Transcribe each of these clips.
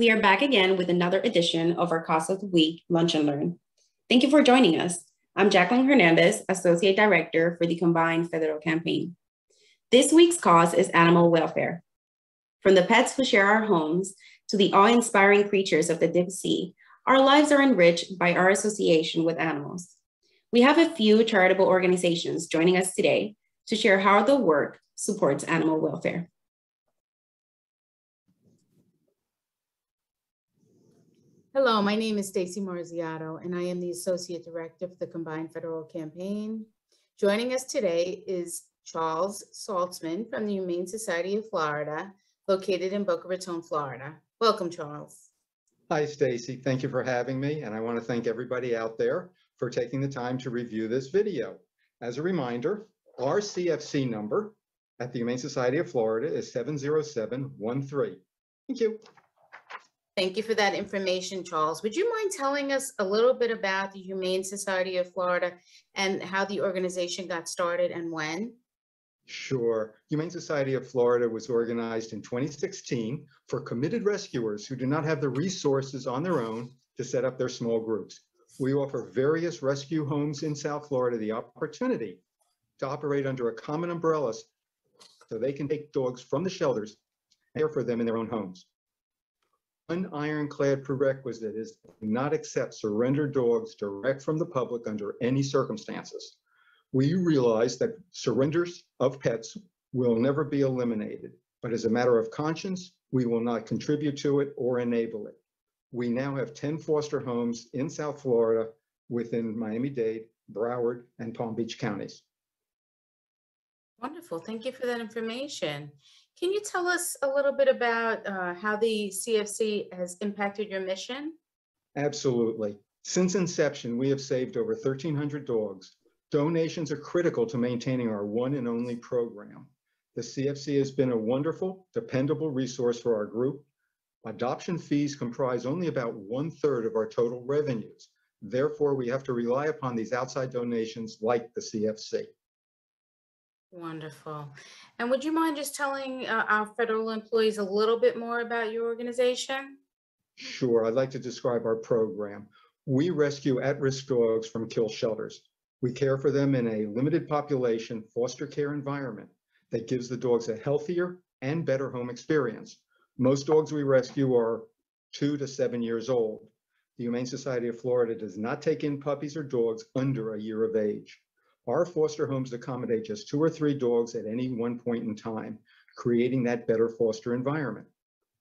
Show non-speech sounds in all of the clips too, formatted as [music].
We are back again with another edition of our Cause of the Week Lunch and Learn. Thank you for joining us. I'm Jacqueline Hernandez, Associate Director for the Combined Federal Campaign. This week's cause is animal welfare. From the pets who share our homes to the awe-inspiring creatures of the deep sea, our lives are enriched by our association with animals. We have a few charitable organizations joining us today to share how the work supports animal welfare. Hello, my name is Stacy Marziato, and I am the Associate Director for the Combined Federal Campaign. Joining us today is Charles Saltzman from the Humane Society of Florida, located in Boca Raton, Florida. Welcome, Charles. Hi, Stacy. Thank you for having me, and I want to thank everybody out there for taking the time to review this video. As a reminder, our CFC number at the Humane Society of Florida is 70713. Thank you. Thank you for that information, Charles. Would you mind telling us a little bit about the Humane Society of Florida and how the organization got started and when? Sure. Humane Society of Florida was organized in 2016 for committed rescuers who do not have the resources on their own to set up their small groups. We offer various rescue homes in South Florida the opportunity to operate under a common umbrella so they can take dogs from the shelters and care for them in their own homes. One ironclad prerequisite is not accept surrendered dogs direct from the public under any circumstances. We realize that surrenders of pets will never be eliminated, but as a matter of conscience, we will not contribute to it or enable it. We now have 10 foster homes in South Florida within Miami-Dade, Broward, and Palm Beach counties. Wonderful. Thank you for that information. Can you tell us a little bit about uh, how the CFC has impacted your mission? Absolutely. Since inception, we have saved over 1,300 dogs. Donations are critical to maintaining our one and only program. The CFC has been a wonderful, dependable resource for our group. Adoption fees comprise only about one third of our total revenues. Therefore, we have to rely upon these outside donations like the CFC. Wonderful. And would you mind just telling uh, our federal employees a little bit more about your organization? Sure, I'd like to describe our program. We rescue at-risk dogs from kill shelters. We care for them in a limited population foster care environment that gives the dogs a healthier and better home experience. Most dogs we rescue are two to seven years old. The Humane Society of Florida does not take in puppies or dogs under a year of age. Our foster homes accommodate just two or three dogs at any one point in time, creating that better foster environment.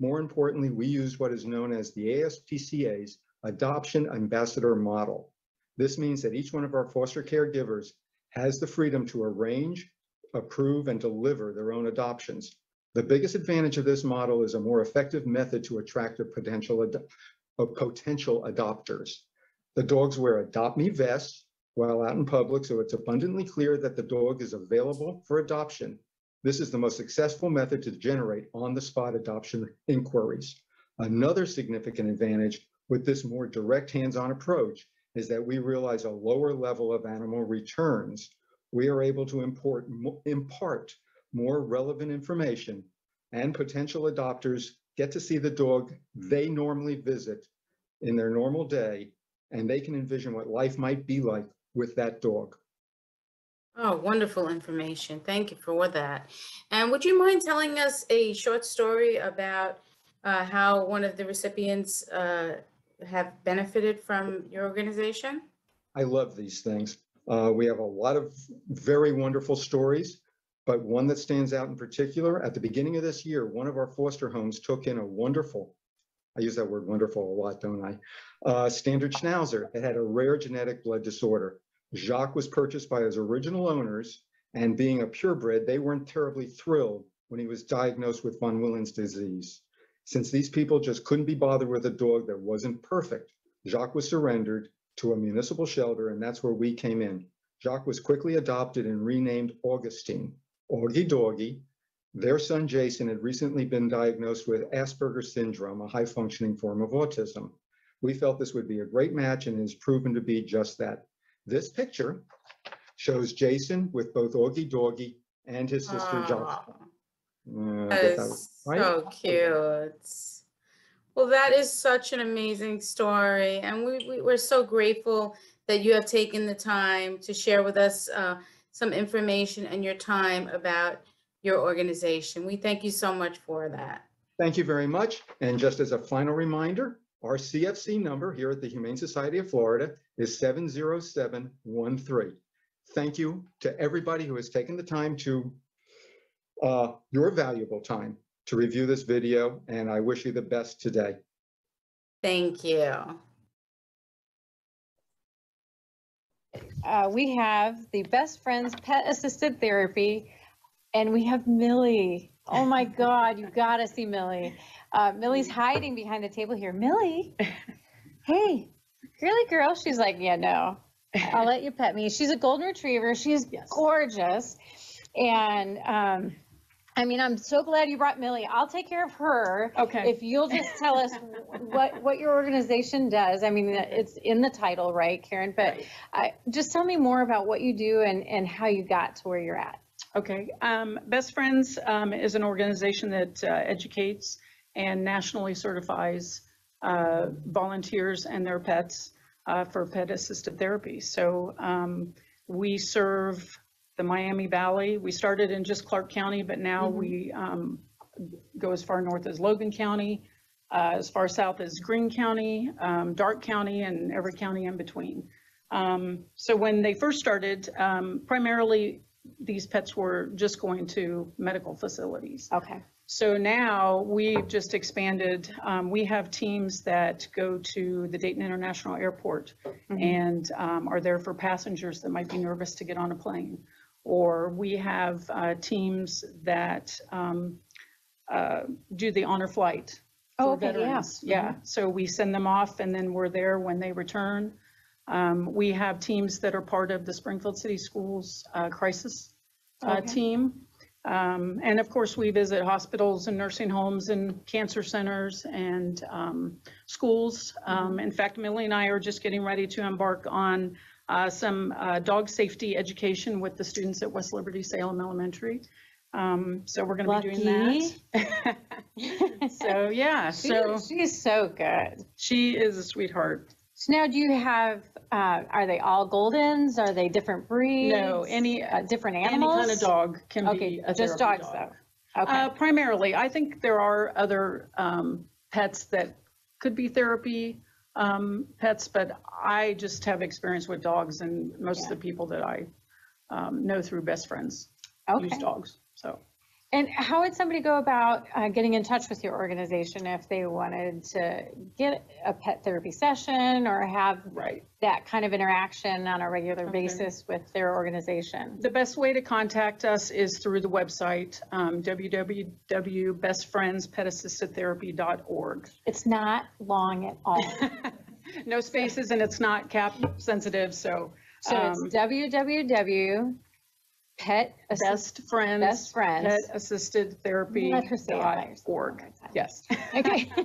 More importantly, we use what is known as the ASPCA's Adoption Ambassador Model. This means that each one of our foster caregivers has the freedom to arrange, approve, and deliver their own adoptions. The biggest advantage of this model is a more effective method to attract a potential, ad potential adopters. The dogs wear Adopt Me vests while out in public, so it's abundantly clear that the dog is available for adoption. This is the most successful method to generate on-the-spot adoption inquiries. Another significant advantage with this more direct hands-on approach is that we realize a lower level of animal returns. We are able to import, impart more relevant information and potential adopters get to see the dog they normally visit in their normal day and they can envision what life might be like with that dog. Oh, wonderful information. Thank you for that. And would you mind telling us a short story about uh, how one of the recipients uh, have benefited from your organization? I love these things. Uh, we have a lot of very wonderful stories, but one that stands out in particular, at the beginning of this year, one of our foster homes took in a wonderful, I use that word wonderful a lot, don't I? Uh, standard Schnauzer that had a rare genetic blood disorder. Jacques was purchased by his original owners, and being a purebred, they weren't terribly thrilled when he was diagnosed with von Willebrand's disease. Since these people just couldn't be bothered with a dog that wasn't perfect, Jacques was surrendered to a municipal shelter, and that's where we came in. Jacques was quickly adopted and renamed Augustine, Augie Doggy. Their son Jason had recently been diagnosed with Asperger's syndrome, a high functioning form of autism. We felt this would be a great match and has proven to be just that. This picture shows Jason with both Augie Doggy and his sister Jocelyn. Uh, that is right? so cute. Well, that is such an amazing story, and we, we, we're so grateful that you have taken the time to share with us uh, some information and your time about your organization. We thank you so much for that. Thank you very much. And just as a final reminder, our CFC number here at the Humane Society of Florida is 70713. Thank you to everybody who has taken the time to, uh, your valuable time to review this video, and I wish you the best today. Thank you. Uh, we have the Best Friends Pet Assisted Therapy, and we have Millie. Oh my God, you gotta see Millie. Uh, Millie's hiding behind the table here. Millie, hey, girly girl. She's like, yeah, no, I'll let you pet me. She's a golden retriever. She's Yes. gorgeous. And um, I mean, I'm so glad you brought Millie. I'll take care of her. Okay. If you'll just tell us what, what your organization does. I mean, it's in the title, right, Karen? But Right. I, just tell me more about what you do and, and how you got to where you're at. Okay, um, Best Friends, um, is an organization that, uh, educates and nationally certifies, uh, volunteers and their pets, uh, for pet assisted therapy. So, um, we serve the Miami Valley. We started in just Clark County, but now Mhm. we, um, go as far north as Logan County, uh, as far south as Greene County, um, Darke County, and every county in between. Um, so when they first started, um, primarily these pets were just going to medical facilities. Okay. So now we've just expanded. Um, we have teams that go to the Dayton International Airport Mhm. and um, are there for passengers that might be nervous to get on a plane. Or we have uh, teams that um, uh, do the honor flight Oh, for okay, yeah. veterans. Yeah, so we send them off and then we're there when they return. Um, We have teams that are part of the Springfield City Schools uh, crisis uh, Okay. team. Um, And of course, we visit hospitals and nursing homes and cancer centers and um, schools. Um, In fact, Millie and I are just getting ready to embark on uh, some uh, dog safety education with the students at West Liberty Salem Elementary. Um, So we're going to be doing that. [laughs] [laughs] So, yeah, She- so She's so good. she is a sweetheart. So now do you have, uh, are they all Goldens? Are they different breeds? No, any, Uh, different any animals? kind of dog can Okay, be a just therapy dogs dog. though. Okay, Uh, primarily, I think there are other um, pets that could be therapy um, pets, but I just have experience with dogs and most of the people that I um, know through best friends use dogs, so. And how would somebody go about uh, getting in touch with your organization if they wanted to get a pet therapy session or have Right. that kind of interaction on a regular Okay. basis with their organization? The best way to contact us is through the website, um, www.bestfriendspetassistedtherapy.org. It's not long at all. [laughs] No spaces and it's not cap sensitive, so. So it's um, www. Pet. assist- Best Friends. Best Friends. Pet Assisted Therapy. Let her say it by dot herself org. more time. Yes. [laughs] Okay. [laughs]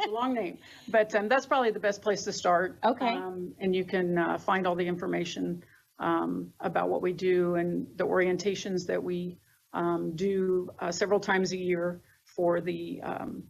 It's a long name, but um, that's probably the best place to start. Okay. Um, And you can uh, find all the information um, about what we do and the orientations that we um, do uh, several times a year for the um,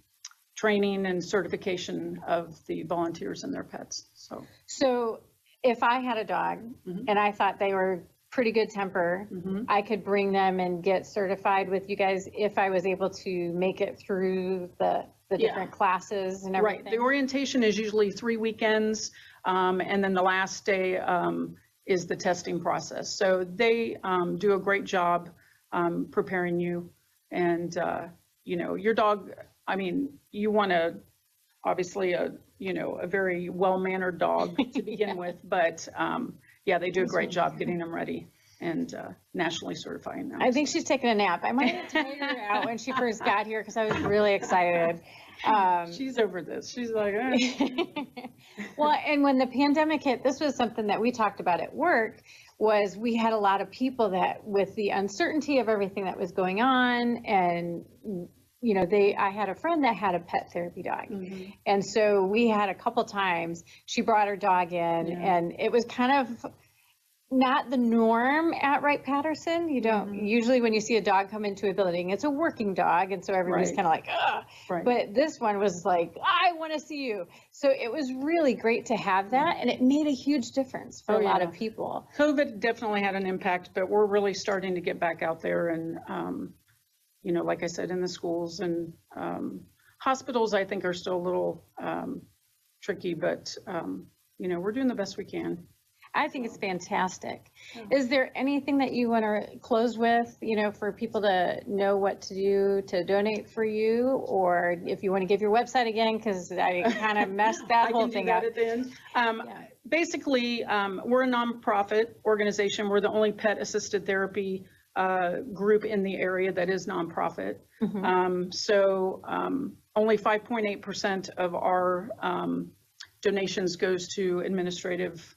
training and certification of the volunteers and their pets, so. So if I had a dog Mhm. and I thought they were pretty good temper, mhm. I could bring them and get certified with you guys if I was able to make it through the, the Yeah. different classes and everything. Right, the orientation is usually three weekends, um, and then the last day, um, is the testing process. So they, um, do a great job, um, preparing you. And, uh, you know, your dog, I mean, you want to obviously a, you know, a very well-mannered dog to [laughs] begin with, but, um, yeah, they do a great job getting them ready and, uh, nationally certifying them. I think she's taking a nap. I might have tired her out when she first got here because I was really excited. Um, She's over this. She's like, eh. [laughs] well, and when the pandemic hit, this was something that we talked about at work was we had a lot of people that with the uncertainty of everything that was going on and you know they I had a friend that had a pet therapy dog Mhm. and so we had a couple times she brought her dog in Yeah. and it was kind of not the norm at Wright Patterson. You don't, Mhm. usually when you see a dog come into a building, it's a working dog. And so everybody's Right. kind of like, ugh. Right. But this one was like, I want to see you. So it was really great to have that. And it made a huge difference for Oh, a lot yeah. of people. COVID definitely had an impact, but we're really starting to get back out there and, um, you know, like I said, in the schools and, um, hospitals, I think are still a little, um, tricky, but, um, you know, we're doing the best we can. I think it's fantastic. Yeah. Is there anything that you want to close with, you know, for people to know what to do to donate for you? Or if you want to give your website again, because I kind of [laughs] messed that whole thing that up. at the end. Um, Yeah. basically, um, we're a nonprofit organization. We're the only pet assisted therapy, uh, group in the area that is nonprofit. Mhm. Um, so, um, only five point eight percent of our, um, donations goes to administrative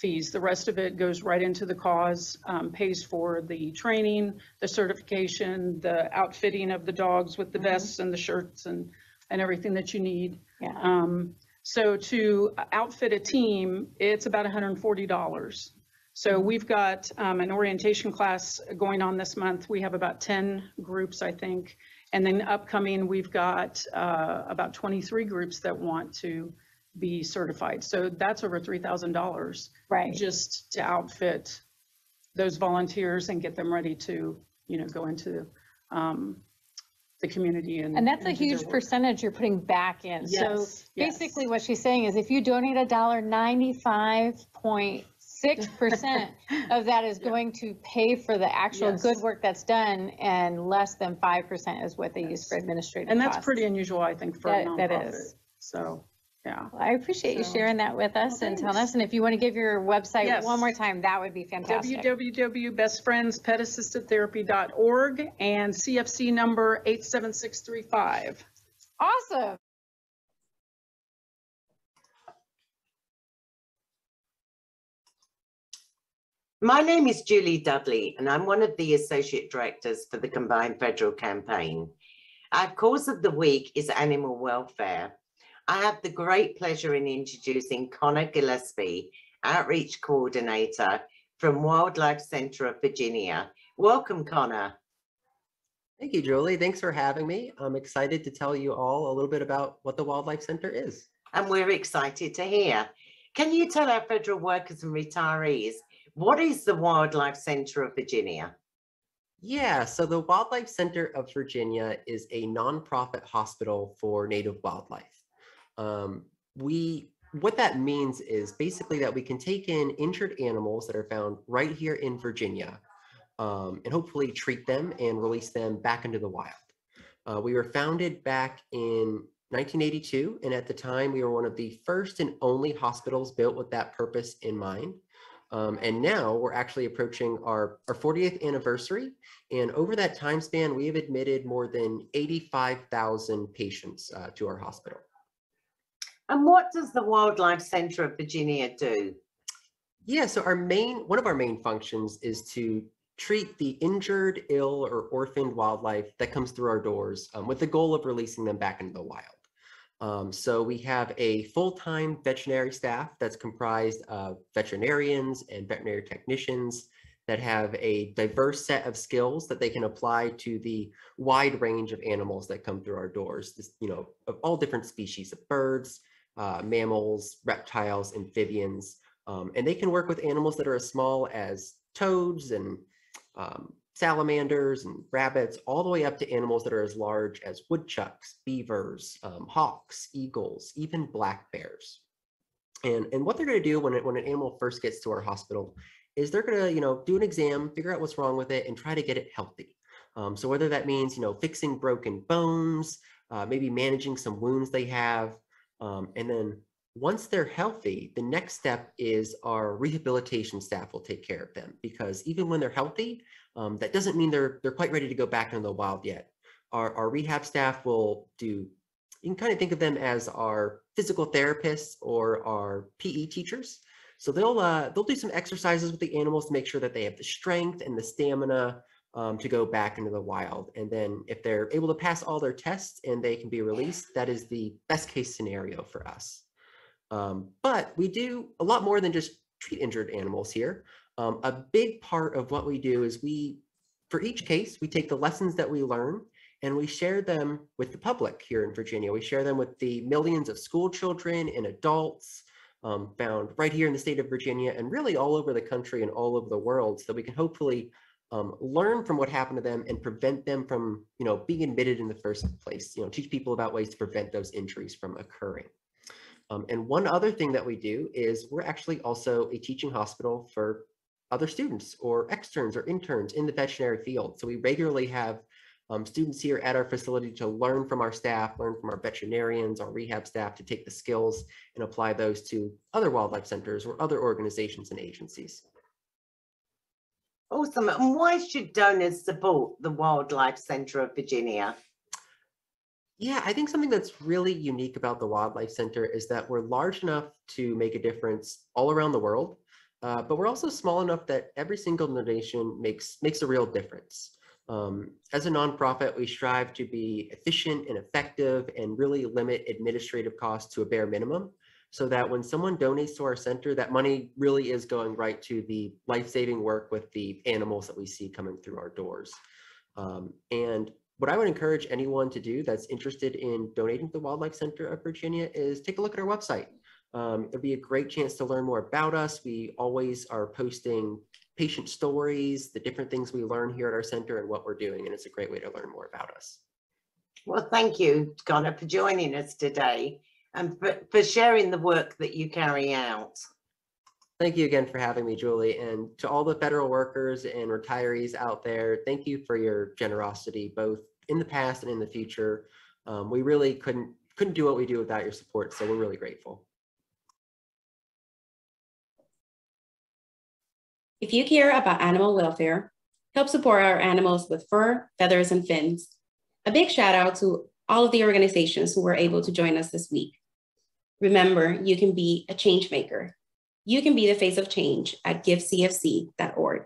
fees. The rest of it goes right into the cause, um, pays for the training, the certification, the outfitting of the dogs with the Mhm. vests and the shirts and, and everything that you need. Yeah. Um, so to outfit a team, it's about hundred and forty dollars. So Mhm. we've got, um, an orientation class going on this month. We have about ten groups, I think. And then upcoming, we've got, uh, about twenty-three groups that want to be certified. So that's over three thousand dollars Right. just to outfit those volunteers and get them ready to, you know, go into, um, the community and. And that's a huge percentage you're putting back in. So Yes, yes. basically what she's saying is if you donate a dollar, ninety-five point six percent [laughs] of that is going to pay for the actual good work that's done and less than five percent is what they use for Yes. administrative And that's pretty unusual, I think, for a That- that nonprofit. is. So, yeah. Well, I appreciate you So- sharing that with us Well, and telling thanks. us. And if you want to give your website Yes. one more time, that would be fantastic. www.bestfriendspetassistedtherapy.org and CFC number 87635. Awesome. My name is Julie Dudley, and I'm one of the Associate Directors for the Combined Federal Campaign. Our cause of the week is animal welfare. I have the great pleasure in introducing Connor Gillespie, Outreach Coordinator from Wildlife Center of Virginia. Welcome, Connor. Thank you, Julie. Thanks for having me. I'm excited to tell you all a little bit about what the Wildlife Center is. and we're excited to hear. Can you tell our federal workers and retirees what is the Wildlife Center of Virginia? Yeah, so the Wildlife Center of Virginia is a nonprofit hospital for native wildlife. Um, we, what that means is basically that we can take in injured animals that are found right here in Virginia um, and hopefully treat them and release them back into the wild. Uh, we were founded back in 1982, and at the time we were one of the first and only hospitals built with that purpose in mind. Um, and now we're actually approaching our, our 40th anniversary. And over that time span, we have admitted more than 85,000 patients uh, to our hospital. And what does the Wildlife Center of Virginia do? Yeah, so our main, one of our main functions is to treat the injured, ill, or orphaned wildlife that comes through our doors um, with the goal of releasing them back into the wild. Um, so we have a full-time veterinary staff that's comprised of veterinarians and veterinary technicians that have a diverse set of skills that they can apply to the wide range of animals that come through our doors, this, you know, of all different species of birds, uh, mammals, reptiles, amphibians, um, and they can work with animals that are as small as toads and um, salamanders and rabbits, all the way up to animals that are as large as woodchucks, beavers, um, hawks, eagles, even black bears. And, and what they're going to do when, it, when an animal first gets to our hospital is they're going to, you know, do an exam, figure out what's wrong with it, and try to get it healthy. Um, so whether that means, you know, fixing broken bones, uh, maybe managing some wounds they have, um, and then once they're healthy, the next step is our rehabilitation staff will take care of them because even when they're healthy, um, that doesn't mean they're they're quite ready to go back into the wild yet. Our, our rehab staff will do, you can kind of think of them as our physical therapists or our PE teachers. So they'll uh, they'll do some exercises with the animals to make sure that they have the strength and the stamina um, to go back into the wild. And then if they're able to pass all their tests and they can be released, that is the best case scenario for us. Um, but we do a lot more than just treat injured animals here. Um, a big part of what we do is we, for each case, we take the lessons that we learn and we share them with the public here in Virginia. We share them with the millions of school children and adults um, found right here in the state of Virginia and really all over the country and all over the world so we can hopefully um, learn from what happened to them and prevent them from, you know, being admitted in the first place, you know, teach people about ways to prevent those injuries from occurring. Um, and one other thing that we do is we're actually also a teaching hospital for other students or externs or interns in the veterinary field. So we regularly have um, students here at our facility to learn from our staff, learn from our veterinarians, our rehab staff to take the skills and apply those to other wildlife centers or other organizations and agencies. Awesome. And why should donors support the Wildlife Centre of Virginia? Yeah, I think something that's really unique about the Wildlife Center is that we're large enough to make a difference all around the world, uh, but we're also small enough that every single donation makes makes a real difference. Um, as a nonprofit, we strive to be efficient and effective and really limit administrative costs to a bare minimum so that when someone donates to our center, that money really is going right to the life-saving work with the animals that we see coming through our doors. Um, and what I would encourage anyone to do that's interested in donating to the Wildlife Center of Virginia is take a look at our website. Um, it'll be a great chance to learn more about us. We always are posting patient stories, the different things we learn here at our center and what we're doing. And it's a great way to learn more about us. Well, thank you, Connor, for joining us today and for, for sharing the work that you carry out. Thank you again for having me, Julie. And to all the federal workers and retirees out there, thank you for your generosity, both in the past and in the future. Um, we really couldn't couldn't do what we do without your support, so we're really grateful. If you care about animal welfare, help support our animals with fur, feathers, and fins. A big shout out to all of the organizations who were able to join us this week. Remember, you can be a change maker. You can be the face of change at givecfc.org.